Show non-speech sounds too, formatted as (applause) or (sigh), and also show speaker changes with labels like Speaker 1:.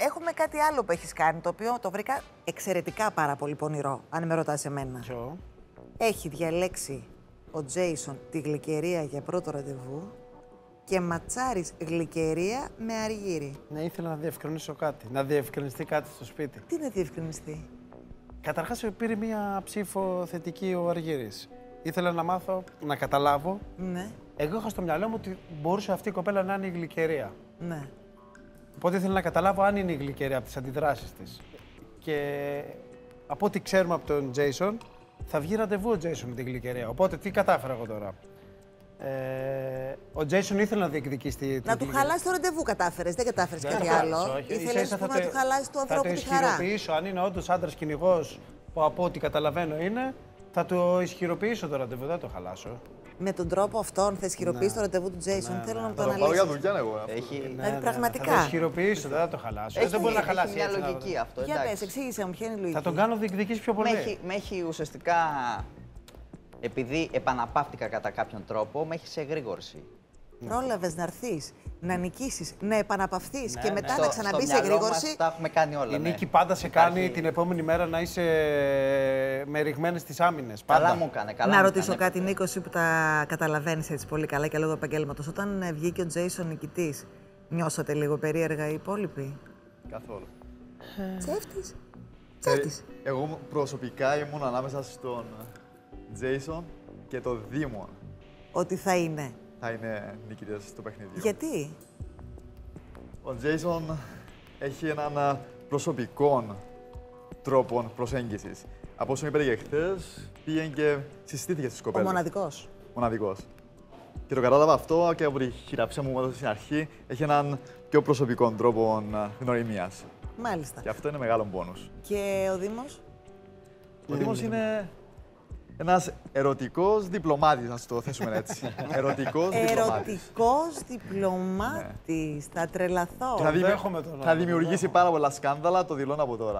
Speaker 1: έχουμε κάτι άλλο που έχεις κάνει, το οποίο το βρήκα εξαιρετικά πάρα πολύ πονηρό, αν με ρωτάς εμένα.
Speaker 2: Ποιο;
Speaker 1: Έχει διαλέξει ο Τζέισον τη γλυκερία για πρώτο ραντεβού και ματσάρεις γλυκερία με αργύρι.
Speaker 2: Ναι, ήθελα να διευκρινίσω κάτι. Να διευκρινιστεί κάτι στο σπίτι.
Speaker 1: Τι να διευκρινιστεί;
Speaker 2: Καταρχάς, πήρε μία ψήφο θετική ο Αργύρης. Ήθελα να μάθω, να καταλάβω.
Speaker 1: Ναι,
Speaker 2: Εγώ είχα στο μυαλό μου ότι μπορούσε αυτή η κοπέλα να είναι η γλυκερία.
Speaker 1: ναι.
Speaker 2: Οπότε ήθελα να καταλάβω αν είναι η γλυκερία από τις αντιδράσεις της. Και από ό,τι ξέρουμε από τον Jason, θα βγει ραντεβού ο Jason με την γλυκερία. Οπότε τι κατάφερα εγώ τώρα. Ε, ο Jason ήθελε να διεκδικήσει τη.
Speaker 1: Να
Speaker 2: τη
Speaker 1: του
Speaker 2: γλυκερία.
Speaker 1: χαλάσει το ραντεβού, κατάφερες. Δεν κατάφερες
Speaker 2: Δεν
Speaker 1: κάτι
Speaker 2: το
Speaker 1: άλλο.
Speaker 2: κράτησα, όχι.
Speaker 1: Ήθελες
Speaker 2: Ίσα-ίσα
Speaker 1: να του χαλάσει το
Speaker 2: θα
Speaker 1: ανθρώπου
Speaker 2: το
Speaker 1: τη χαρά.
Speaker 2: ισχυροποιήσω. Αν είναι όντως άντρας κυνηγός, που από ό,τι καταλαβαίνω είναι, θα το ισχυροποιήσω το ραντεβού. Δεν θα το χαλάσω.
Speaker 1: Με τον τρόπο αυτόν θα ισχυροποιήσει
Speaker 2: Ναι.
Speaker 1: το ραντεβού του Τζέισον.
Speaker 2: Ναι,
Speaker 1: Θέλω
Speaker 2: ναι.
Speaker 1: να το
Speaker 3: Θα το πάρω για
Speaker 1: αναλύσεις.
Speaker 3: δουλειά εγώ. αυτό.
Speaker 4: Έχει,
Speaker 1: Δηλαδή,
Speaker 2: Ναι,
Speaker 1: πραγματικά.
Speaker 2: Θα το ισχυροποιήσω, δεν θα το χαλάσω.
Speaker 4: έχει,
Speaker 2: δεν μπορεί να
Speaker 4: έχει
Speaker 2: χαλάσει
Speaker 4: μια
Speaker 2: έτσι ένα
Speaker 4: λογική
Speaker 2: ραντεβού.
Speaker 4: αυτό.
Speaker 1: Για
Speaker 4: εντάξει.
Speaker 1: πες, εξήγησε μου ποια είναι η λογική.
Speaker 2: Θα τον κάνω διεκδικήσεις πιο
Speaker 4: Με
Speaker 2: πολύ.
Speaker 4: έχει, με έχει ουσιαστικά, επειδή επαναπαύτηκα κατά κάποιον τρόπο, με έχει σε εγρήγορση.
Speaker 1: Πρόλαβες να έρθεις, να νικήσεις, να επαναπαυθείς και
Speaker 2: ναι.
Speaker 1: μετά
Speaker 4: Στο-
Speaker 1: να ξαναμπεί
Speaker 4: στο
Speaker 1: σε
Speaker 4: μυαλό
Speaker 1: γρήγορση.
Speaker 4: μας τα έχουμε κάνει όλα.
Speaker 2: Η
Speaker 4: ναι.
Speaker 2: νίκη πάντα σε
Speaker 4: Υπάρχει-
Speaker 2: κάνει την επόμενη μέρα να είσαι με ρηγμένες τις άμυνες.
Speaker 4: Καλά
Speaker 2: Πάντα.
Speaker 4: μου έκανε. Καλά
Speaker 1: Να
Speaker 4: μου
Speaker 1: ρωτήσω
Speaker 4: έκανε.
Speaker 1: κάτι, Νίκο, εσύ που τα καταλαβαίνεις έτσι πολύ καλά και λόγω επαγγέλματος. Όταν ε, βγήκε ο Τζέισον νικητής, νιώσατε λίγο περίεργα οι υπόλοιποι;
Speaker 3: Καθόλου.
Speaker 1: Τσέφτης.
Speaker 3: Ε,
Speaker 1: Τσέφτης.
Speaker 3: Εγώ προσωπικά ήμουν ανάμεσα στον Jason και τον Δήμον.
Speaker 1: Ότι θα είναι.
Speaker 3: Θα είναι νικητές στο παιχνίδι.
Speaker 1: Γιατί;
Speaker 3: Ο Jason έχει έναν α, προσωπικό τρόπο προσέγγισης. Από όσο μου είπε και χθες, πήγε και συστήθηκε στις
Speaker 1: Ο
Speaker 3: κοπέλε.
Speaker 1: μοναδικός.
Speaker 3: Μοναδικός. Και το κατάλαβα αυτό και από τη χειραψία μου που έδωσε στην αρχή. Έχει έναν πιο προσωπικό τρόπο γνωριμίας.
Speaker 1: Μάλιστα.
Speaker 3: Και αυτό είναι μεγάλο πόνος.
Speaker 1: Και ο Δήμος;
Speaker 3: Ο Δήμος είναι ένας ερωτικός διπλωμάτης, να το θέσουμε έτσι. (laughs) ερωτικός διπλωμάτης.
Speaker 1: Ερωτικός διπλωμάτης. Θα τρελαθώ.
Speaker 3: Και θα, δημιου-
Speaker 2: δέχομαι τον
Speaker 3: θα
Speaker 2: όρο,
Speaker 3: δημιουργήσει πάρα πολλά σκάνδαλα, το δηλώνω από τώρα.